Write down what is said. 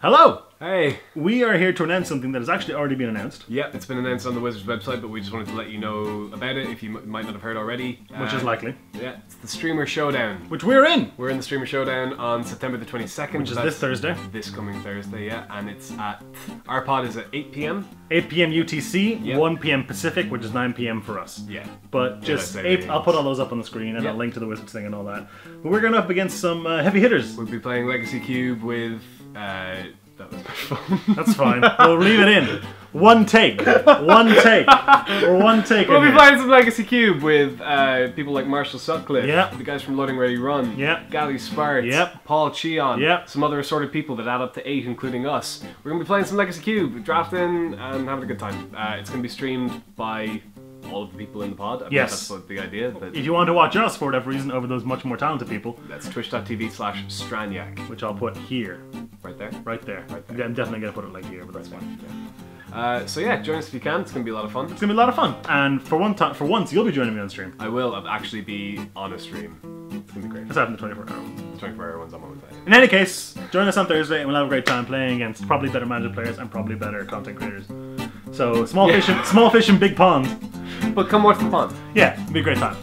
Hello! Hey! We are here to announce something that has actually already been announced, Yeah, it's been announced on the Wizards website, but we just wanted to let you know about it if you m- might not have heard already. which is Uh, likely, Yeah, it's the Streamer Showdown. which we're in, We're in the Streamer Showdown on September the 22nd. which is this Thursday, This coming Thursday, yeah, and it's at. Our pod is at 8 pm. 8 p.m. UTC, Yeah. 1 p.m. Pacific, which is 9 p.m. for us. Yeah. But just, that's eight. I'll put all those up on the screen and Yeah. I'll link to the Wizards thing and all that. But we're going up against some uh, heavy hitters. We'll be playing Legacy Cube with. Uh, that was my phone. That's fine. we'll leave it in. One take. One take. Or one take. We'll be playing some Legacy Cube with uh, people like Marshall Sutcliffe, Yeah. the guys from Loading Ready Run, Yeah. Gaby Spartz, Yep. Paul Cheon, Yep. some other assorted people that add up to eight, including us. We're gonna be playing some Legacy Cube, drafting and having a good time. Uh, it's gonna be streamed by all of the people in the pod. I Yes. that's the idea. But If you want to watch us for whatever reason over those much more talented people, that's twitch.tv slash Stranjak. which I'll put here, Right there. right there. Right there. I'm definitely going to put it like here, but that's fine. Uh, so yeah, join us if you can. It's gonna be a lot of fun. It's gonna be a lot of fun, and for one time, for once, you'll be joining me on stream. I will actually be on a stream. It's gonna be great. Let's have the 24 hour. The 24 hour ones I'm on with that. In any case, join us on Thursday, and we'll have a great time playing against probably better Magic players and probably better content creators. So small Yeah. fish, in, small fish in big pond. But come watch the pond. Yeah, it'll be a great time.